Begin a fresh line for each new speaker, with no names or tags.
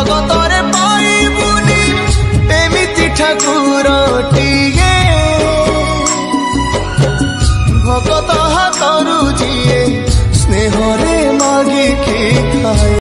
ଜଗତରେ ପାଇବୁନି ଏମିତି ଠାକୁରଟିଏ ଭଗତ ହାତରୁ ଯିଏ